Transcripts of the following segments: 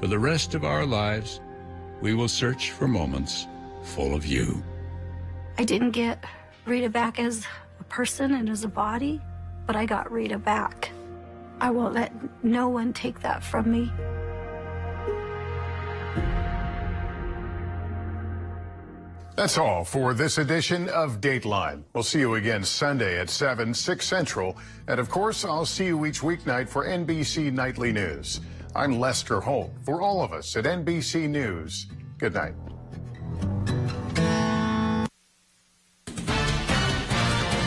For the rest of our lives, we will search for moments full of you. I didn't get Rita back as a person and as a body, but I got Rita back. I won't let no one take that from me. That's all for this edition of Dateline. We'll see you again Sunday at 7, 6 Central. And of course, I'll see you each weeknight for NBC Nightly News. I'm Lester Holt. For all of us at NBC News, good night.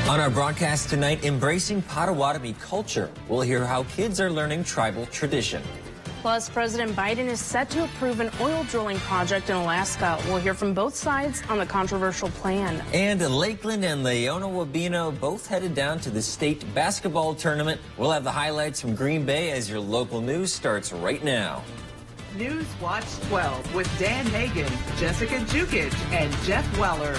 On our broadcast tonight, embracing Potawatomi culture, we'll hear how kids are learning tribal tradition. Plus, President Biden is set to approve an oil drilling project in Alaska. We'll hear from both sides on the controversial plan. And Lakeland and Laona Wabeno both headed down to the state basketball tournament. We'll have the highlights from Green Bay as your local news starts right now. News Watch 12 with Dan Hagan, Jessica Jukic, and Jeff Weller.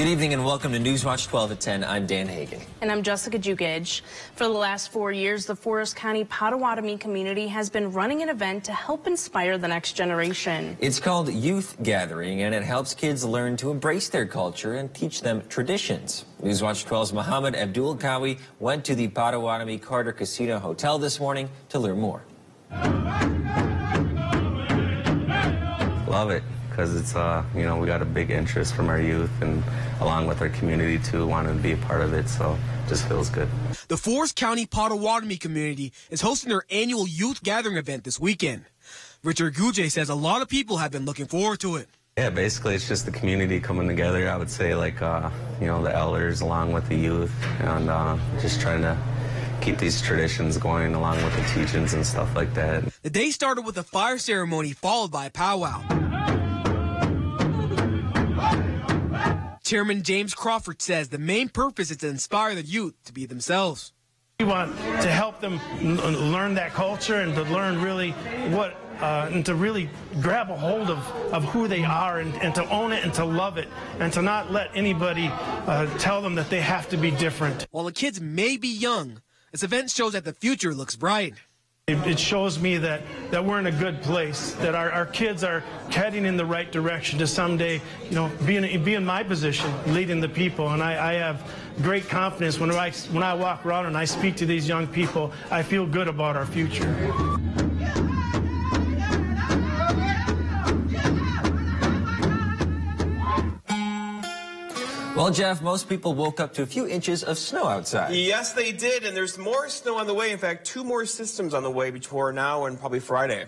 Good evening and welcome to Newswatch 12 at 10. I'm Dan Hagen. And I'm Jessica Jukic. For the last four years, the Forest County Potawatomi community has been running an event to help inspire the next generation. It's called Youth Gathering, and it helps kids learn to embrace their culture and teach them traditions. Newswatch 12's Mohammed Abdul Kawi went to the Potawatomi Carter Casino Hotel this morning to learn more. Love it because it's uh, you know we got a big interest from our youth and along with our community too wanting to be a part of it so it just feels good the forest county potawatomi community is hosting their annual youth gathering event this weekend richard guje says a lot of people have been looking forward to it yeah basically it's just the community coming together i would say like uh, you know the elders along with the youth and uh, just trying to keep these traditions going along with the teachings and stuff like that. The day started with a fire ceremony followed by a powwow. Chairman James Crawford says the main purpose is to inspire the youth to be themselves. We want to help them learn that culture and to learn really what uh, and to really grab a hold of, of who they are and, and to own it and to love it and to not let anybody uh, tell them that they have to be different. While the kids may be young, this event shows that the future looks bright. It shows me that, that we're in a good place, that our, our kids are heading in the right direction to someday, you know, be in, be in my position, leading the people. And I, I have great confidence when I, when I walk around and I speak to these young people, I feel good about our future. Well, Jeff, most people woke up to a few inches of snow outside. Yes, they did, and there's more snow on the way. In fact, two more systems on the way before now and probably Friday.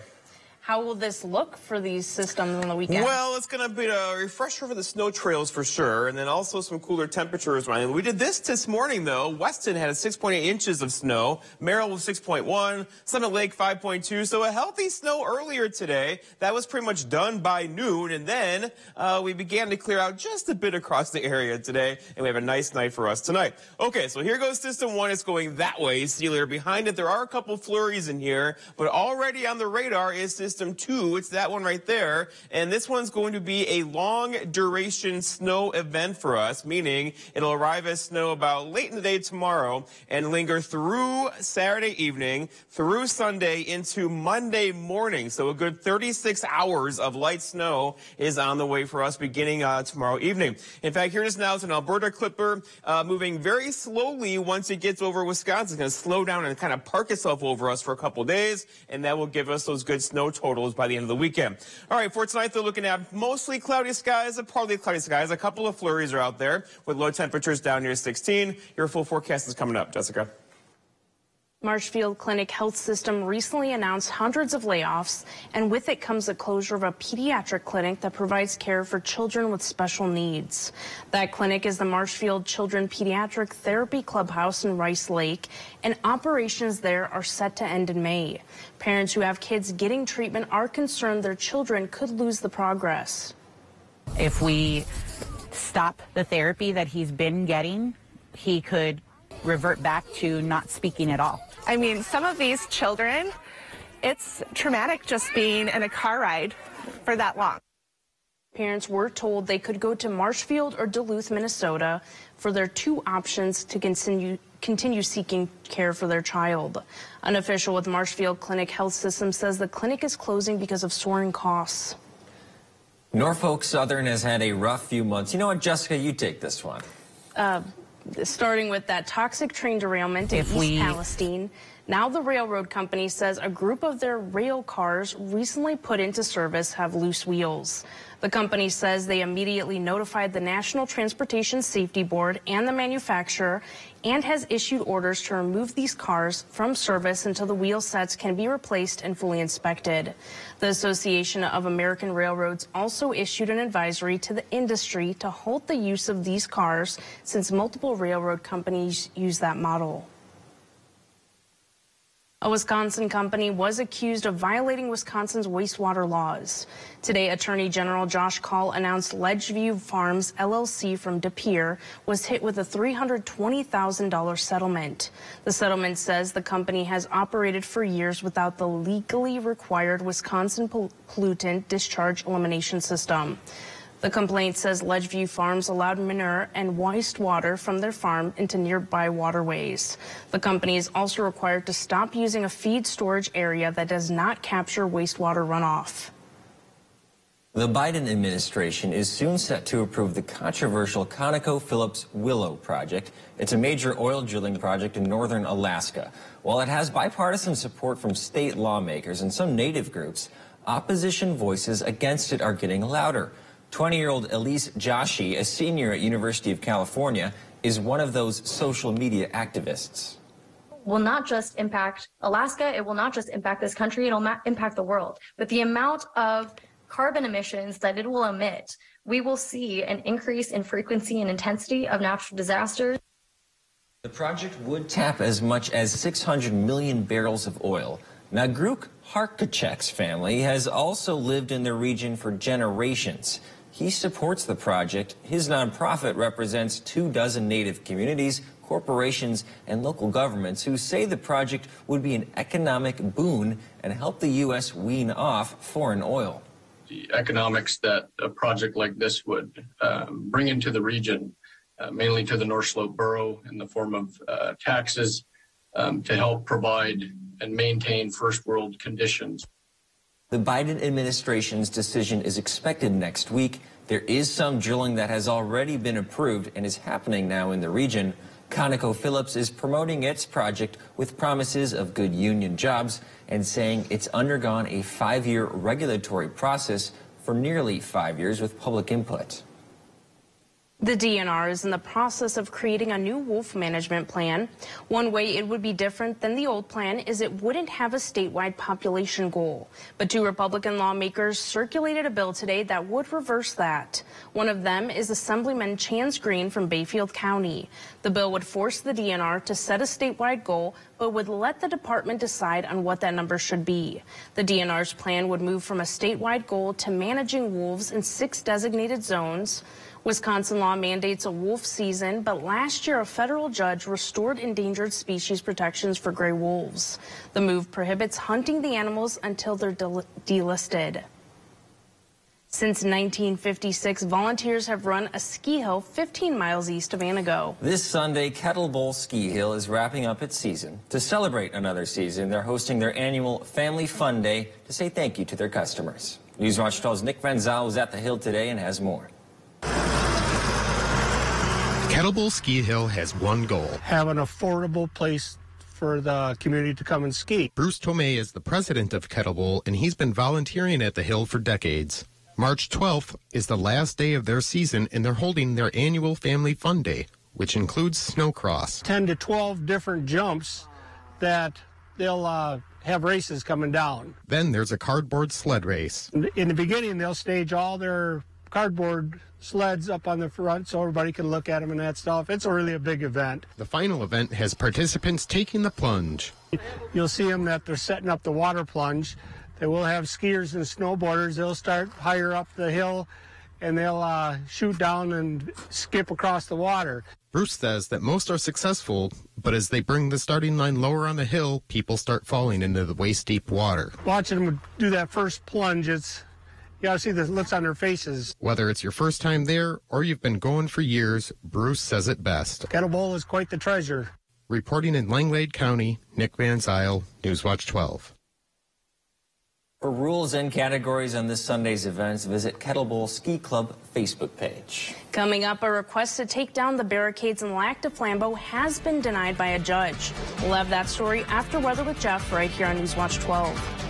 How will this look for these systems on the weekend? Well, it's going to be a refresher for the snow trails for sure, and then also some cooler temperatures. We did this this morning, though. Weston had 6.8 inches of snow. Merrill was 6.1. Summit Lake 5.2. So a healthy snow earlier today. That was pretty much done by noon, and then uh, we began to clear out just a bit across the area today, and we have a nice night for us tonight. Okay, so here goes System 1. It's going that way. See later. Behind it, there are a couple flurries in here, but already on the radar is System System 2. It's that one right there. And this one's going to be a long duration snow event for us, meaning it'll arrive as snow about late in the day tomorrow and linger through Saturday evening, through Sunday into Monday morning. So a good 36 hours of light snow is on the way for us beginning uh, tomorrow evening. In fact, here it is now. It's an Alberta Clipper uh, moving very slowly once it gets over Wisconsin. It's going to slow down and kind of park itself over us for a couple days, and that will give us those good snow totals by the end of the weekend. All right, for tonight, they're looking at mostly cloudy skies, a partly cloudy skies. A couple of flurries are out there with low temperatures down near 16. Your full forecast is coming up. Jessica. Marshfield Clinic Health System recently announced hundreds of layoffs, and with it comes the closure of a pediatric clinic that provides care for children with special needs. That clinic is the Marshfield Children Pediatric Therapy Clubhouse in Rice Lake, and operations there are set to end in May. Parents who have kids getting treatment are concerned their children could lose the progress. If we stop the therapy that he's been getting, he could revert back to not speaking at all. I mean, some of these children, it's traumatic just being in a car ride for that long. Parents were told they could go to Marshfield or Duluth, Minnesota for their two options to continue continue seeking care for their child. An official with Marshfield Clinic Health System says the clinic is closing because of soaring costs. Norfolk Southern has had a rough few months. You know what, Jessica, you take this one. Uh, starting with that toxic train derailment in If East we- Palestine. Now the railroad company says a group of their rail cars recently put into service have loose wheels. The company says they immediately notified the National Transportation Safety Board and the manufacturer and has issued orders to remove these cars from service until the wheel sets can be replaced and fully inspected. The Association of American Railroads also issued an advisory to the industry to halt the use of these cars since multiple railroad companies use that model. A Wisconsin company was accused of violating Wisconsin's wastewater laws. Today, Attorney General Josh Kaul announced Ledgeview Farms LLC from De Pere was hit with a $320,000 settlement. The settlement says the company has operated for years without the legally required Wisconsin pollutant discharge elimination system. The complaint says Ledgeview Farms allowed manure and wastewater from their farm into nearby waterways. The company is also required to stop using a feed storage area that does not capture wastewater runoff. The Biden administration is soon set to approve the controversial ConocoPhillips Willow project. It's a major oil drilling project in northern Alaska. While it has bipartisan support from state lawmakers and some native groups, opposition voices against it are getting louder. 20-year-old Elise Joshi, a senior at University of California, is one of those social media activists. will not just impact Alaska, it will not just impact this country, it'll ma- impact the world. But the amount of carbon emissions that it will emit, we will see an increase in frequency and intensity of natural disasters. The project would tap as much as 600 million barrels of oil. Nagruk Harcharek's family has also lived in the region for generations. He supports the project. His nonprofit represents two dozen native communities, corporations, and local governments who say the project would be an economic boon and help the U.S. wean off foreign oil. the economics that a project like this would um, bring into the region, uh, mainly to the North Slope Borough in the form of uh, taxes um, to help provide and maintain first world conditions. The Biden administration's decision is expected next week. There is some drilling that has already been approved and is happening now in the region. ConocoPhillips is promoting its project with promises of good union jobs and saying it's undergone a five-year regulatory process for nearly five years with public input. The DNR is in the process of creating a new wolf management plan. One way it would be different than the old plan is it wouldn't have a statewide population goal. But two Republican lawmakers circulated a bill today that would reverse that. One of them is Assemblyman Chanz Green from Bayfield County. The bill would force the DNR to set a statewide goal, but would let the department decide on what that number should be. The DNR's plan would move from a statewide goal to managing wolves in six designated zones. Wisconsin law mandates a wolf season, but last year a federal judge restored endangered species protections for gray wolves. The move prohibits hunting the animals until they're del- delisted. Since 1956, volunteers have run a ski hill 15 miles east of Antigo. This Sunday, Kettle Bowl Ski Hill is wrapping up its season. To celebrate another season, they're hosting their annual Family Fun Day to say thank you to their customers. Newswatch 12's Nick Van was at the hill today and has more. Kettlebowl Ski Hill has one goal. have an affordable place for the community to come and ski. Bruce Tomei is the president of Kettlebowl, and he's been volunteering at the hill for decades. March 12th is the last day of their season, and they're holding their annual Family Fun Day, which includes snowcross. 10 to 12 different jumps that they'll uh, have races coming down. Then there's a cardboard sled race. In the beginning, they'll stage all their cardboard sleds up on the front so everybody can look at them and that stuff. It's a really a big event. The final event has participants taking the plunge. You'll see them that they're setting up the water plunge. They will have skiers and snowboarders. They'll start higher up the hill and they'll uh, shoot down and skip across the water. Bruce says that most are successful, but as they bring the starting line lower on the hill, people start falling into the waist deep water. Watching them do that first plunge, it's You ought to see the looks on their faces. Whether it's your first time there or you've been going for years, Bruce says it best. Kettle Bowl is quite the treasure. Reporting in Langlade County, Nick Van Zyl, Newswatch 12. For rules and categories on this Sunday's events, visit Kettle Bowl Ski Club Facebook page. Coming up, a request to take down the barricades in Lac du Flambeau has been denied by a judge. We'll have that story after Weather with Jeff right here on Newswatch 12.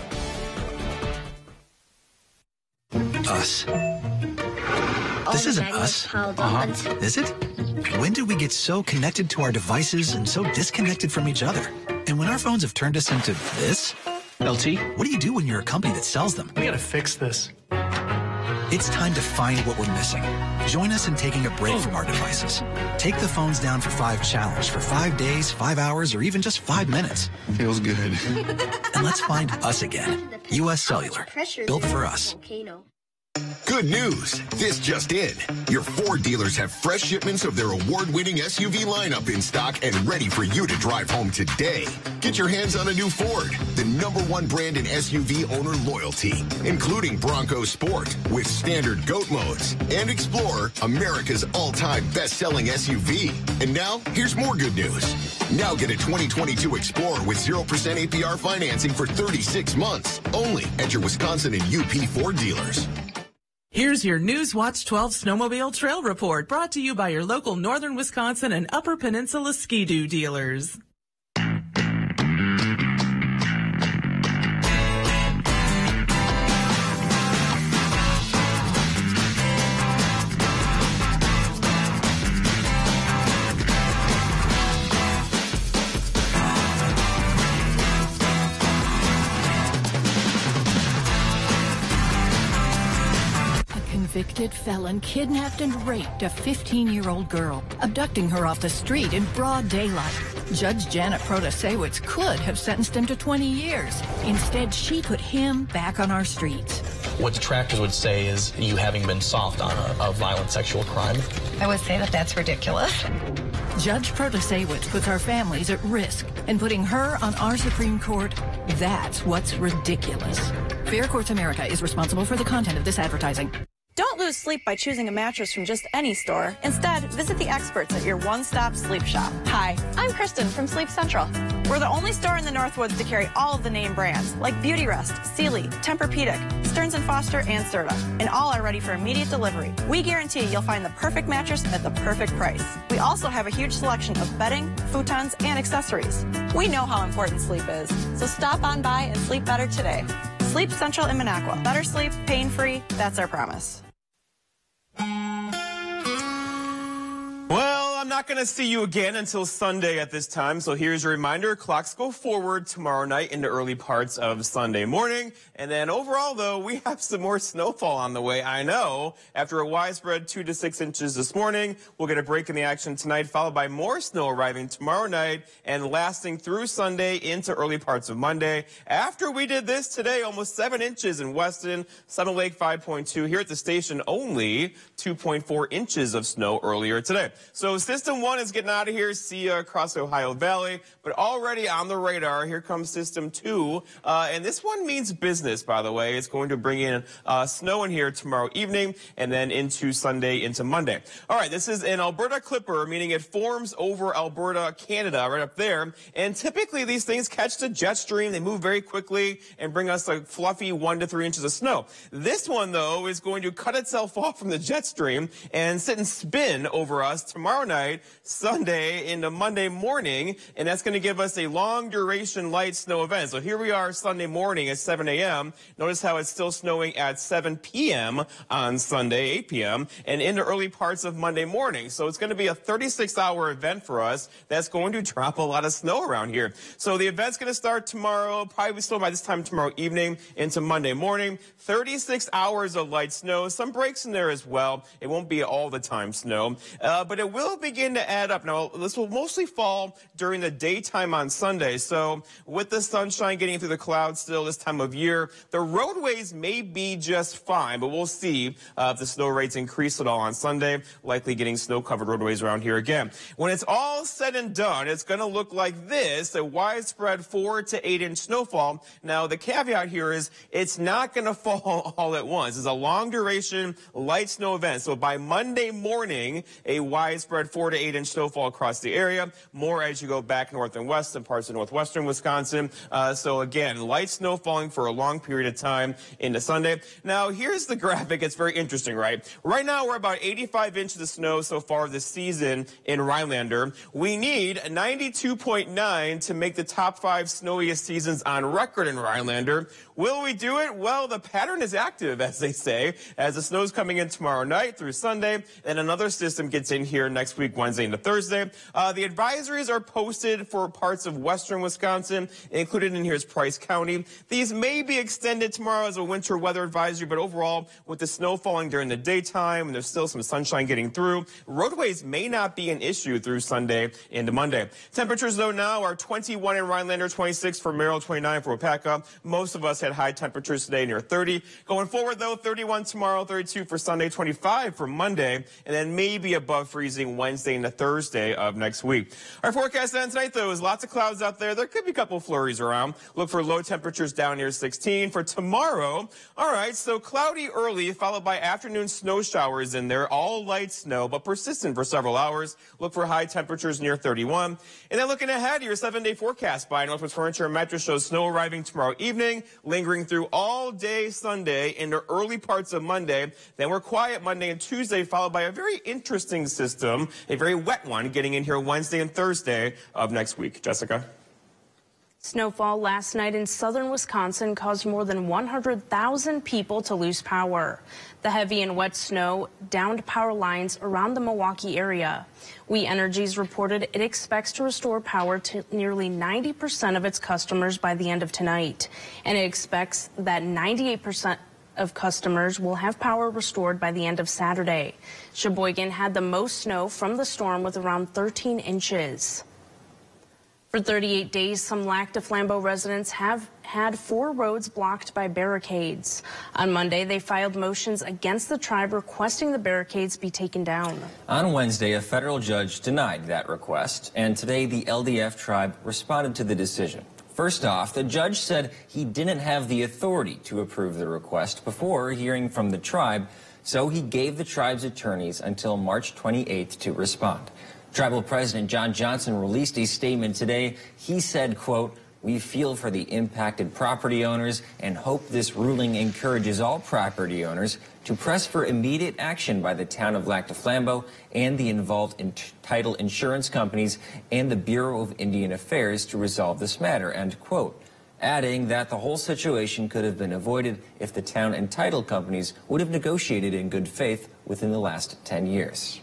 Us. This isn't us. Uh-huh. Is it? When did we get so connected to our devices and so disconnected from each other? And when our phones have turned us into this? LT, what do you do when you're a company that sells them? We gotta fix this. It's time to find what we're missing. Join us in taking a break from our devices. Take the phones down for five challenge for five days, five hours, or even just five minutes. Feels good. and let's find us again. U.S. Cellular, built for us. Good news. This just in. Your Ford dealers have fresh shipments of their award-winning SUV lineup in stock and ready for you to drive home today. Get your hands on a new Ford, the number one brand in SUV owner loyalty, including Bronco Sport with standard GOAT modes and Explorer, America's all-time best-selling SUV. And now, here's more good news. Now get a 2022 Explorer with 0% APR financing for 36 months, only at your Wisconsin and UP Ford dealers. Here's your Newswatch 12 Snowmobile Trail Report brought to you by your local Northern Wisconsin and Upper Peninsula Ski-Doo dealers. Convicted felon kidnapped and raped a 15-year-old girl, abducting her off the street in broad daylight. Judge Janet Protasiewicz could have sentenced him to 20 years. Instead, she put him back on our streets. What detractors would say is you having been soft on a, a violent sexual crime. I would say that that's ridiculous. Judge Protasiewicz puts our families at risk, and putting her on our Supreme Court, that's what's ridiculous. Fair Courts America is responsible for the content of this advertising. Don't lose sleep by choosing a mattress from just any store. Instead, visit the experts at your one-stop sleep shop. Hi, I'm Kristen from Sleep Central. We're the only store in the Northwoods to carry all of the name brands like Beautyrest, Sealy, Tempur-Pedic, Stearns & Foster, and Serta, and all are ready for immediate delivery. We guarantee you'll find the perfect mattress at the perfect price. We also have a huge selection of bedding, futons, and accessories. We know how important sleep is, so stop on by and sleep better today. Sleep Central in Minocqua. Better sleep, pain-free, that's our promise. I'm not going to see you again until Sunday at this time. So here's a reminder. Clocks go forward tomorrow night into early parts of Sunday morning. And then overall, though, we have some more snowfall on the way. I know. After a widespread two to six inches this morning, we'll get a break in the action tonight, followed by more snow arriving tomorrow night and lasting through Sunday into early parts of Monday. After we did this today, almost seven inches in Weston, Summit Lake 5.2. Here at the station, only 2.4 inches of snow earlier today. So system one is getting out of here. See you across Ohio Valley. But already on the radar, here comes system two. Uh, and this one means business, by the way. It's going to bring in uh, snow in here tomorrow evening and then into Sunday into Monday. All right, this is an Alberta Clipper, meaning it forms over Alberta, Canada, right up there. And typically these things catch the jet stream. They move very quickly and bring us a fluffy one to three inches of snow. This one, though, is going to cut itself off from the jet stream and sit and spin over us tomorrow night, Sunday into Monday morning, and that's going to give us a long duration light snow event. So here we are Sunday morning at 7 a.m. Notice how it's still snowing at 7 p.m. on Sunday, 8 p.m., and into early parts of Monday morning. So it's going to be a 36 hour event for us that's going to drop a lot of snow around here. So the event's going to start tomorrow, probably still by this time tomorrow evening into Monday morning. 36 hours of light snow, some breaks in there as well. It won't be all the time snow, uh, but it will be begin to add up. Now, this will mostly fall during the daytime on Sunday. So with the sunshine getting through the clouds still this time of year, the roadways may be just fine, but we'll see uh, if the snow rates increase at all on Sunday, likely getting snow-covered roadways around here again. When it's all said and done, it's going to look like this, a widespread four to eight inch snowfall. Now, the caveat here is it's not going to fall all at once. It's a long duration light snow event. So by Monday morning, a widespread four to eight inch snowfall across the area. More as you go back north and west in parts of northwestern Wisconsin. Uh, so again, light snow falling for a long period of time into Sunday. Now, here's the graphic. It's very interesting, right? Right now, we're about 85 inches of snow so far this season in Rhinelander. We need 92.9 to make the top five snowiest seasons on record in Rhinelander. Will we do it? Well, the pattern is active, as they say, as the snow's coming in tomorrow night through Sunday, and another system gets in here next week, Wednesday into Thursday. Uh, the advisories are posted for parts of western Wisconsin. Included in here is Price County. These may be extended tomorrow as a winter weather advisory, but overall, with the snow falling during the daytime and there's still some sunshine getting through, roadways may not be an issue through Sunday into Monday. Temperatures, though, now are 21 in Rhinelander, 26 for Merrill, 29 for Waupaca. Most of us had high temperatures today near 30. Going forward, though, 31 tomorrow, 32 for Sunday, 25 for Monday, and then maybe above freezing Wednesday into Thursday of next week. Our forecast then tonight, though, is lots of clouds out there. There could be a couple flurries around. Look for low temperatures down near 16. For tomorrow, all right, so cloudy early, followed by afternoon snow showers in there. All light snow, but persistent for several hours. Look for high temperatures near 31. And then looking ahead, your seven-day forecast by Northwest Furniture and Mattress shows snow arriving tomorrow evening, lingering through all day Sunday into early parts of Monday. Then we're quiet Monday and Tuesday, followed by a very interesting system, a very wet one, getting in here Wednesday and Thursday of next week. Jessica? Snowfall last night in southern Wisconsin caused more than 100,000 people to lose power. The heavy and wet snow downed power lines around the Milwaukee area. We Energies reported it expects to restore power to nearly 90% of its customers by the end of tonight. And it expects that 98% of customers will have power restored by the end of Saturday. Sheboygan had the most snow from the storm with around 13 inches. For 38 days, some Lac du Flambeau residents have had four roads blocked by barricades. On Monday, they filed motions against the tribe requesting the barricades be taken down. On Wednesday, a federal judge denied that request, and today the LDF tribe responded to the decision. First off, the judge said he didn't have the authority to approve the request before hearing from the tribe, so he gave the tribe's attorneys until March 28th to respond. Tribal President John Johnson released a statement today. He said, quote, we feel for the impacted property owners and hope this ruling encourages all property owners to press for immediate action by the town of Lac du Flambeau and the involved in title insurance companies and the Bureau of Indian Affairs to resolve this matter, end quote. Adding that the whole situation could have been avoided if the town and title companies would have negotiated in good faith within the last 10 years.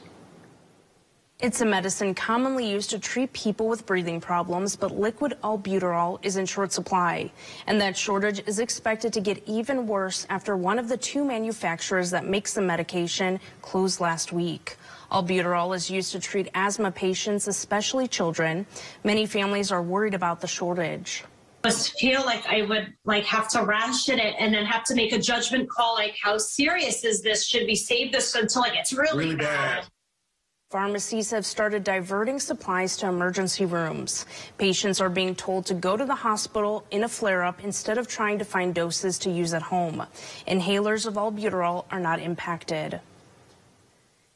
It's a medicine commonly used to treat people with breathing problems, but liquid albuterol is in short supply. And that shortage is expected to get even worse after one of the two manufacturers that makes the medication closed last week. Albuterol is used to treat asthma patients, especially children. Many families are worried about the shortage. I feel like I would like have to ration it and then have to make a judgment call like how serious is this? Should we save this until it gets really, really bad? bad? Pharmacies have started diverting supplies to emergency rooms. Patients are being told to go to the hospital in a flare-up instead of trying to find doses to use at home. Inhalers of albuterol are not impacted.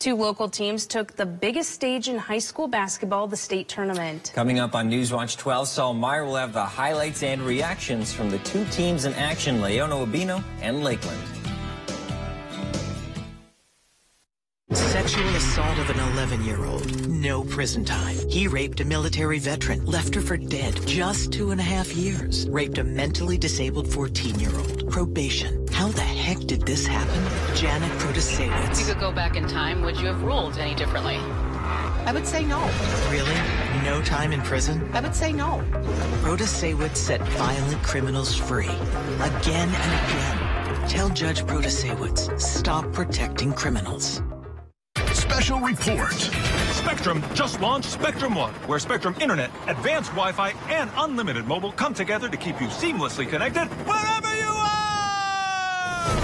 Two local teams took the biggest stage in high school basketball, the state tournament. Coming up on Newswatch 12, Saul Meyer will have the highlights and reactions from the two teams in action, Laona Wabeno and Lakeland. Assault of an 11-year-old. No prison time. He raped a military veteran, left her for dead. Just two and a half years. Raped a mentally disabled 14-year-old. Probation. How the heck did this happen? Janet Protasiewicz. If you could go back in time, would you have ruled any differently? I would say no. Really? No time in prison? I would say no. Protasiewicz set violent criminals free. Again and again. Tell Judge Protasiewicz, stop protecting criminals special report. Spectrum just launched Spectrum One, where Spectrum Internet, advanced Wi Fi, and unlimited mobile come together to keep you seamlessly connected wherever you are!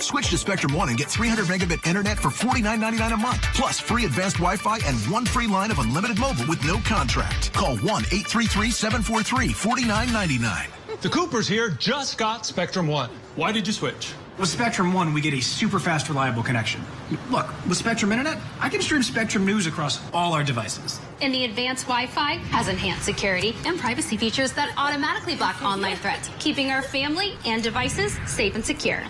Switch to Spectrum One and get 300 megabit internet for $49.99 a month, plus free advanced Wi Fi and one free line of unlimited mobile with no contract. Call 1 833 743 4999. The Coopers here just got Spectrum One. Why did you switch? With Spectrum One, we get a super fast, reliable connection. Look, with Spectrum Internet, I can stream Spectrum News across all our devices. And the advanced Wi-Fi has enhanced security and privacy features that automatically block online threats, keeping our family and devices safe and secure.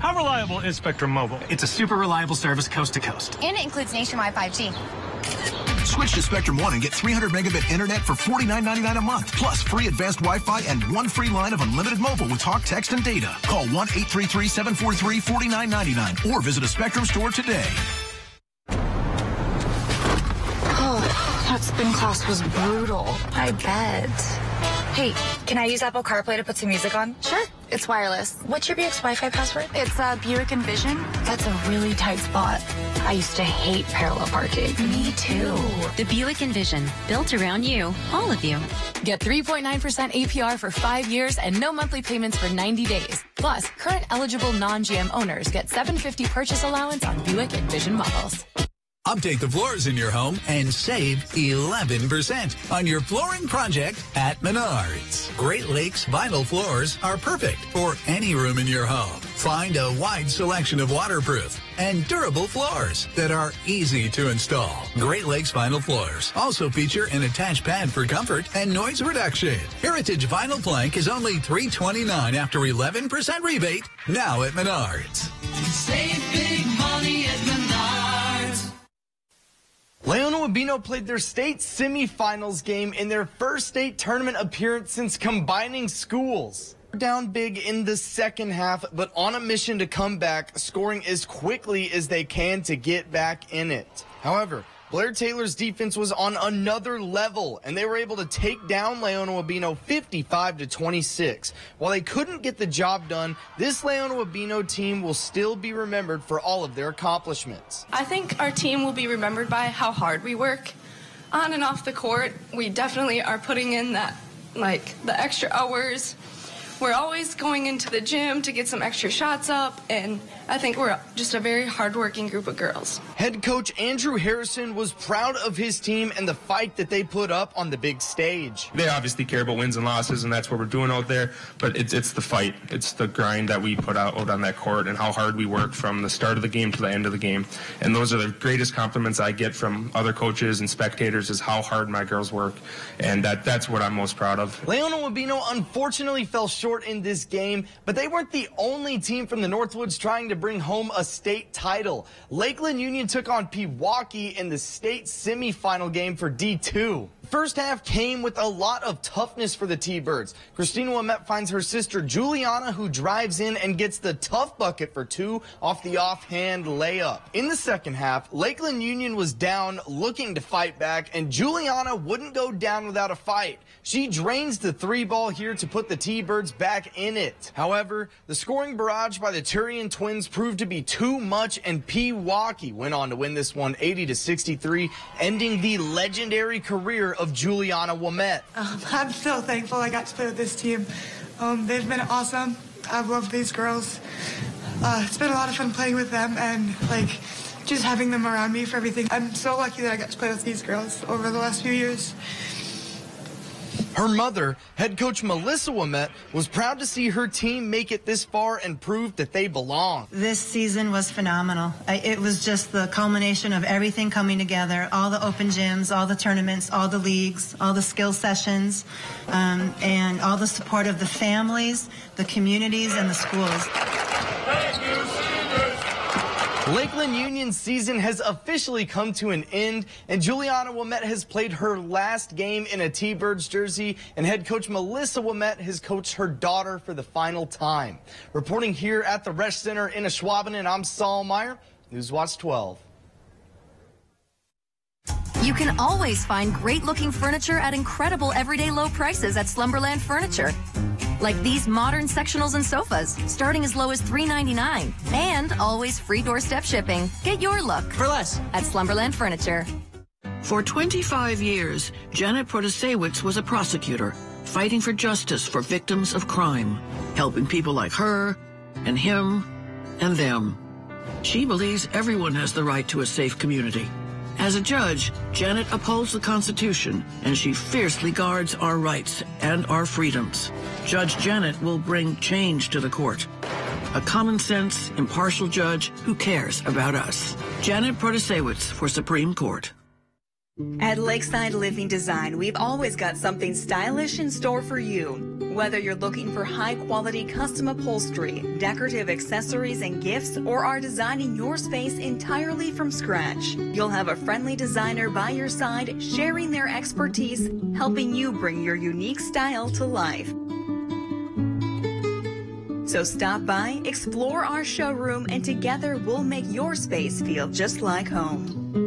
How reliable is Spectrum Mobile? It's a super reliable service coast to coast. And it includes nationwide 5G. Switch to Spectrum One and get 300 megabit internet for $49.99 a month, plus free advanced Wi-Fi and one free line of unlimited mobile with talk, text, and data. Call 1-833-743-4999 or visit a Spectrum store today. Oh, that spin class was brutal. I bet. Hey, can I use Apple CarPlay to put some music on? Sure. It's wireless. What's your Buick's Wi-Fi password? It's uh, Buick Envision. That's a really tight spot. I used to hate parallel parking. Me too. The Buick Envision, built around you, all of you. Get 3.9% APR for five years and no monthly payments for 90 days. Plus, current eligible non-GM owners get 750 purchase allowance on Buick Envision models. Update the floors in your home and save 11% on your flooring project at Menards. Great Lakes vinyl floors are perfect for any room in your home. Find a wide selection of waterproof and durable floors that are easy to install. Great Lakes vinyl floors also feature an attached pad for comfort and noise reduction. Heritage vinyl plank is only 329 after 11% rebate now at Menards. Save Laona Wabeno played their state semifinals game in their first state tournament appearance since combining schools. Down big in the second half, but on a mission to come back, scoring as quickly as they can to get back in it. However, Blair Taylor's defense was on another level, and they were able to take down Laona Wabeno 55 to 26. While they couldn't get the job done, this Laona Wabeno team will still be remembered for all of their accomplishments. I think our team will be remembered by how hard we work. On and off the court, we definitely are putting in that, like, the extra hours. We're always going into the gym to get some extra shots up, and I think we're just a very hardworking group of girls. Head coach Andrew Harrison was proud of his team and the fight that they put up on the big stage. They obviously care about wins and losses, and that's what we're doing out there. But it's it's the fight, it's the grind that we put out, out on that court, and how hard we work from the start of the game to the end of the game. And those are the greatest compliments I get from other coaches and spectators is how hard my girls work, and that that's what I'm most proud of. Laona Wabeno unfortunately fell short in this game, but they weren't the only team from the Northwoods trying to bring home a state title. Lakeland Union took on Pewaukee in the state semifinal game for D2. First half came with a lot of toughness for the T-Birds. Christina Wamet finds her sister Juliana who drives in and gets the tough bucket for two off the offhand layup. In the second half, Lakeland Union was down looking to fight back and Juliana wouldn't go down without a fight. She drains the three ball here to put the T-Birds back in it. However, the scoring barrage by the Turian twins proved to be too much and Pewaukee went on to win this one 80 to 63, ending the legendary career of Juliana Wamet. Um, I'm so thankful I got to play with this team. Um, they've been awesome. I've loved these girls. Uh, it's been a lot of fun playing with them and like just having them around me for everything. I'm so lucky that I got to play with these girls over the last few years. Her mother, head coach Melissa Wamet, was proud to see her team make it this far and prove that they belong. This season was phenomenal. I, it was just the culmination of everything coming together all the open gyms, all the tournaments, all the leagues, all the skill sessions, um, and all the support of the families, the communities, and the schools. Lakeland Union's season has officially come to an end, and Juliana Wamet has played her last game in a T-Birds jersey, and head coach Melissa Wamet has coached her daughter for the final time. Reporting here at the Resch Center in Ashwaubenon, I'm Saul Meyer, Newswatch 12. You can always find great looking furniture at incredible everyday low prices at Slumberland Furniture. like these modern sectionals and sofas, starting as low as $3.99. And always free doorstep shipping. Get your look. For less. At Slumberland Furniture. For 25 years, Janet Protasiewicz was a prosecutor, fighting for justice for victims of crime, helping people like her, and him, and them. She believes everyone has the right to a safe community. As a judge, Janet upholds the Constitution, and she fiercely guards our rights and our freedoms. Judge Janet will bring change to the court. A common sense, impartial judge who cares about us. Janet Protasiewicz for Supreme Court. At Lakeside Living Design, we've always got something stylish in store for you. Whether you're looking for high quality custom upholstery, decorative accessories and gifts, or are designing your space entirely from scratch, you'll have a friendly designer by your side sharing their expertise, helping you bring your unique style to life. So stop by, explore our showroom, and together we'll make your space feel just like home.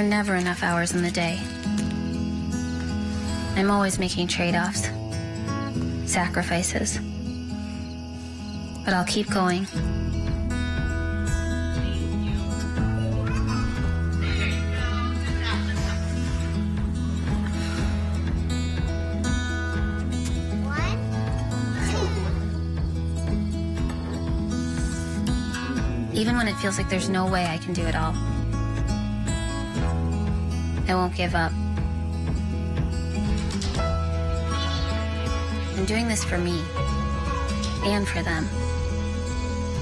Are never enough hours in the day. I'm always making trade offs, sacrifices. But I'll keep going. Even when it feels like there's no way I can do it all. I won't give up. I'm doing this for me and for them.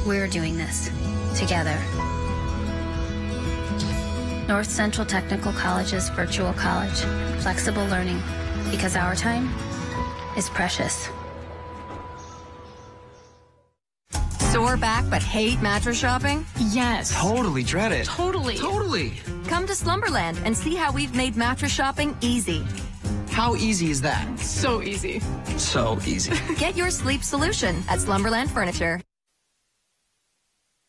We're doing this together. North Central Technical College's virtual college, flexible learning, because our time is precious. Sore back but hate mattress shopping? Yes. Totally dread it. Totally. Totally. Come to Slumberland and see how we've made mattress shopping easy. How easy is that? So easy. So easy. Get your sleep solution at Slumberland Furniture.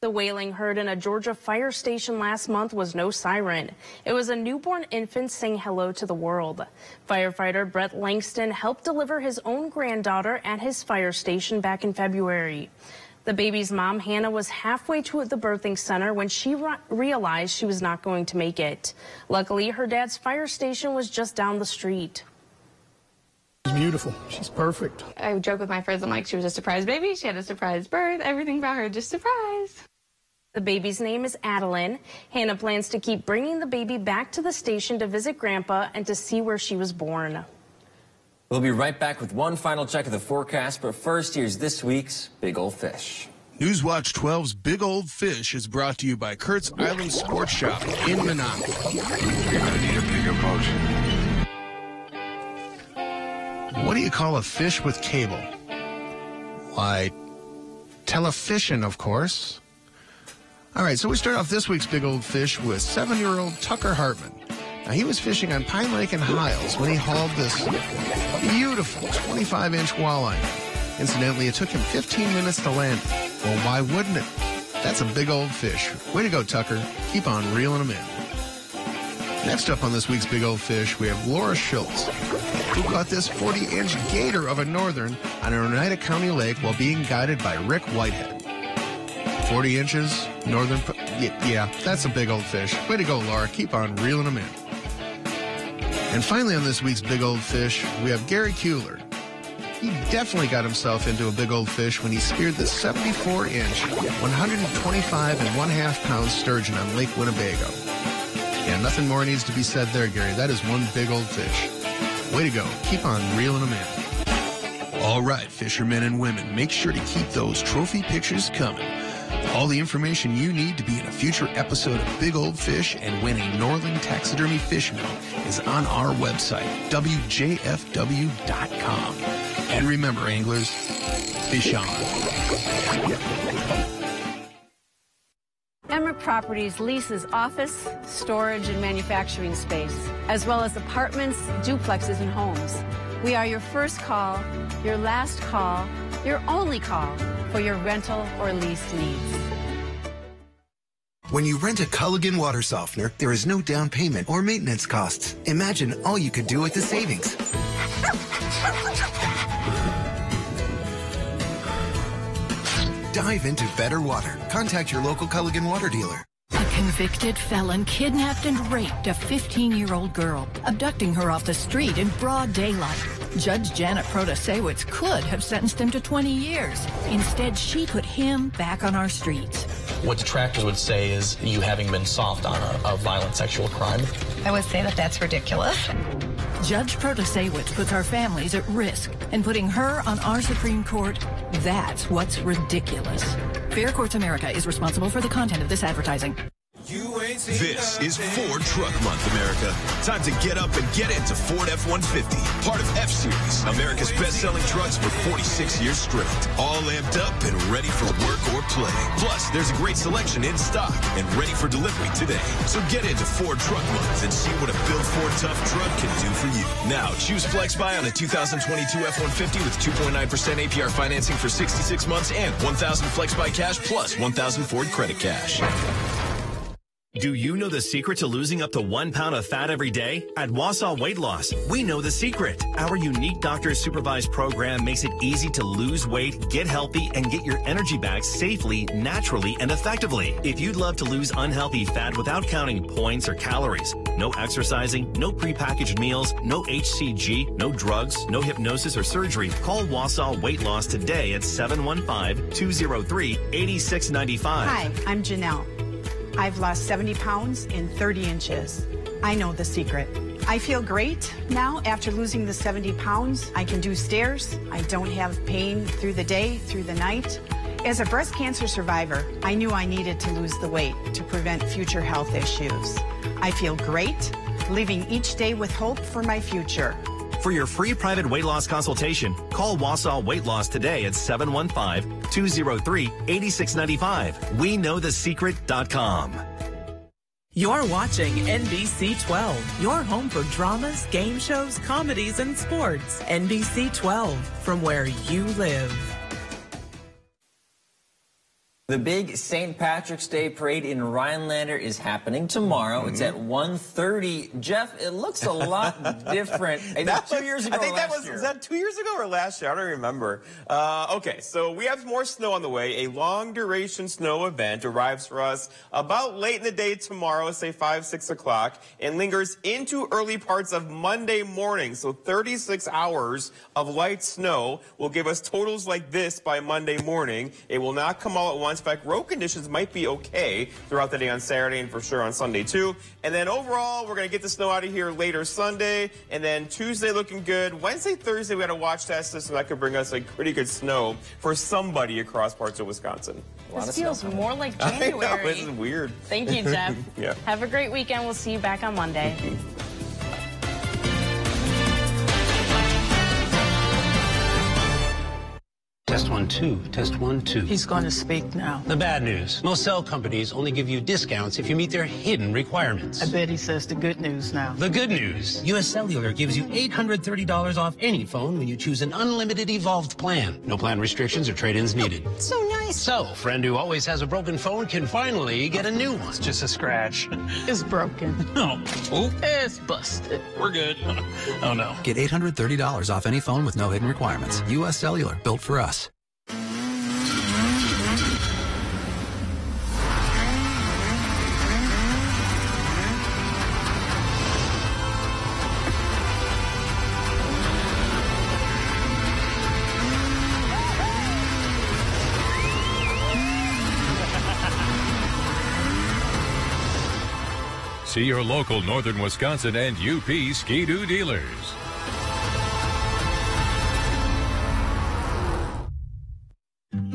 The wailing heard in a Georgia fire station last month was no siren. It was a newborn infant saying hello to the world. Firefighter Brett Langston helped deliver his own granddaughter at his fire station back in February. The baby's mom, Hannah, was halfway to the birthing center when she re realized she was not going to make it. Luckily, her dad's fire station was just down the street. She's beautiful. She's perfect. I joke with my friends, I'm like, she was a surprise baby. She had a surprise birth. Everything about her, just surprise. The baby's name is Adeline. Hannah plans to keep bringing the baby back to the station to visit Grandpa and to see where she was born. We'll be right back with one final check of the forecast, but first, here's this week's Big Old Fish. Newswatch 12's Big Old Fish is brought to you by Kurt's Island Sports Shop in Menominee. You're gonna need a bigger boat. What do you call a fish with cable? Why, television, of course. All right, so we start off this week's Big Old Fish with seven-year-old Tucker Hartman. Now, he was fishing on Pine Lake and Hiles when he hauled this beautiful 25-inch walleye. Incidentally, it took him 15 minutes to land. Well, why wouldn't it? That's a big old fish. Way to go, Tucker. Keep on reeling them in. Next up on this week's Big Old Fish, we have Laura Schultz, who caught this 40-inch gator of a northern on Oneida County lake while being guided by Rick Whitehead. 40 inches, northern, yeah, that's a big old fish. Way to go, Laura. Keep on reeling them in. And finally on this week's Big Old Fish, we have Gary Kuehler. He definitely got himself into a big old fish when he speared the 74 inch, 125 and one half pound sturgeon on Lake Winnebago. Yeah, nothing more needs to be said there, Gary. That is one big old fish. Way to go. Keep on reeling them in. All right, fishermen and women, make sure to keep those trophy pictures coming. All the information you need to be in a future episode of Big Old Fish and win a Northern Taxidermy Fish Mill is on our website, WJFW.com. And remember, anglers, fish on. Emmer Properties leases office, storage, and manufacturing space, as well as apartments, duplexes, and homes. We are your first call, your last call, your only call for your rental or lease needs. When you rent a Culligan water softener, there is no down payment or maintenance costs. Imagine all you could do with the savings. Dive into better water. Contact your local Culligan water dealer. A convicted felon kidnapped and raped a 15-year-old girl, abducting her off the street in broad daylight. Judge Janet Protasiewicz could have sentenced him to 20 years. Instead, she put him back on our streets. What detractors would say is you having been soft on a, a violent sexual crime. I would say that that's ridiculous. Judge Protasiewicz puts our families at risk, and putting her on our Supreme Court, that's what's ridiculous. Fair Courts America is responsible for the content of this advertising. This is Ford Truck Month, America. Time to get up and get into Ford F-150, part of F-Series, America's best-selling trucks for 46 years straight. All amped up and ready for work or play. Plus, there's a great selection in stock and ready for delivery today. So get into Ford Truck Month and see what a built Ford tough truck can do for you. Now, choose Flex Buy on a 2022 F-150 with 2.9% APR financing for 66 months and 1,000 Flex Buy cash plus 1,000 Ford credit cash. Do you know the secret to losing up to one pound of fat every day? At Wausau Weight Loss, we know the secret. Our unique doctor supervised program makes it easy to lose weight, get healthy, and get your energy back safely, naturally, and effectively. If you'd love to lose unhealthy fat without counting points or calories, no exercising, no prepackaged meals, no HCG, no drugs, no hypnosis or surgery, call Wausau Weight Loss today at 715-203-8695. Hi, I'm Janelle. I've lost 70 pounds in 30 inches. I know the secret. I feel great now after losing the 70 pounds. I can do stairs. I don't have pain through the day, through the night. As a breast cancer survivor, I knew I needed to lose the weight to prevent future health issues. I feel great, living each day with hope for my future. For your free private weight loss consultation, call Wausau Weight Loss today at 715-203-8695. We know the secret.com. You're watching NBC 12, your home for dramas, game shows, comedies, and sports. NBC 12, from where you live. The big St. Patrick's Day parade in Rhinelander is happening tomorrow. It's at 1.30. Jeff, it looks a lot different. I think That two was- years ago I think that was year. was that two years ago or last year? I don't remember. Uh, okay, so we have more snow on the way. A long duration snow event arrives for us about late in the day tomorrow, say five six o'clock, and lingers into early parts of Monday morning. So 36 hours of light snow will give us totals like this by Monday morning. It will not come all at once. In fact, road conditions might be okay throughout the day on Saturday and for sure on Sunday too. And then overall, we're going to get the snow out of here later Sunday. And then Tuesday looking good. Wednesday, Thursday, we got a watch test system that could bring us like pretty good snow for somebody across parts of Wisconsin. This feels more like January. I know, January. this is weird. Thank you, Jeff. yeah. Have a great weekend. We'll see you back on Monday. Test one, two. Test one, two. He's going to speak now. The bad news. Most cell companies only give you discounts if you meet their hidden requirements. I bet he says the good news now. The good news. U.S. Cellular gives you $830 off any phone when you choose an unlimited evolved plan. No plan restrictions or trade-ins needed. Oh, so nice. So, friend who always has a broken phone can finally get a new one. It's just a scratch. It's broken. No. Oh, It's busted. we're good. oh, no. Get $830 off any phone with no hidden requirements. U.S. Cellular, built for us. See your local Northern Wisconsin and UP Ski-Doo dealers.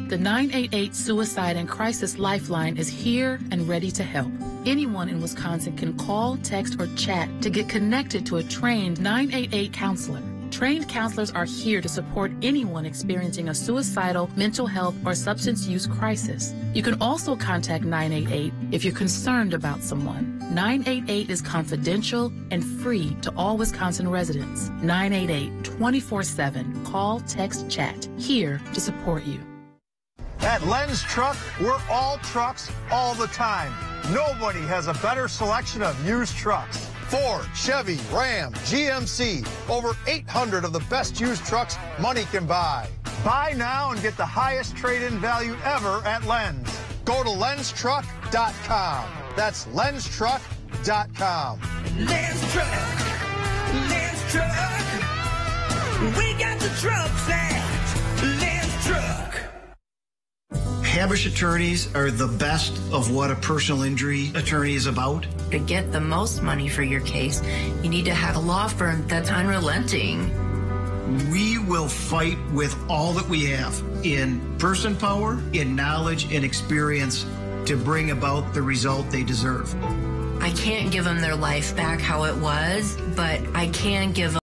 The 988 Suicide and Crisis Lifeline is here and ready to help. Anyone in Wisconsin can call, text, or chat to get connected to a trained 988 counselor. Trained counselors are here to support anyone experiencing a suicidal, mental health, or substance use crisis. You can also contact 988 if you're concerned about someone. 988 is confidential and free to all Wisconsin residents. 988 24 7. Call, text, chat. Here to support you. At Lens Truck, we're all trucks all the time. Nobody has a better selection of used trucks. Ford, Chevy, Ram, GMC, over 800 of the best used trucks money can buy. Buy now and get the highest trade-in value ever at Lens. Go to lenstruck.com. That's lenstruck.com. Lens Truck. Lens Truck. We got the trucks at Habush attorneys are the best of what a personal injury attorney is about. To get the most money for your case, you need to have a law firm that's unrelenting. We will fight with all that we have in person power, in knowledge, and experience to bring about the result they deserve. I can't give them their life back how it was, but I can give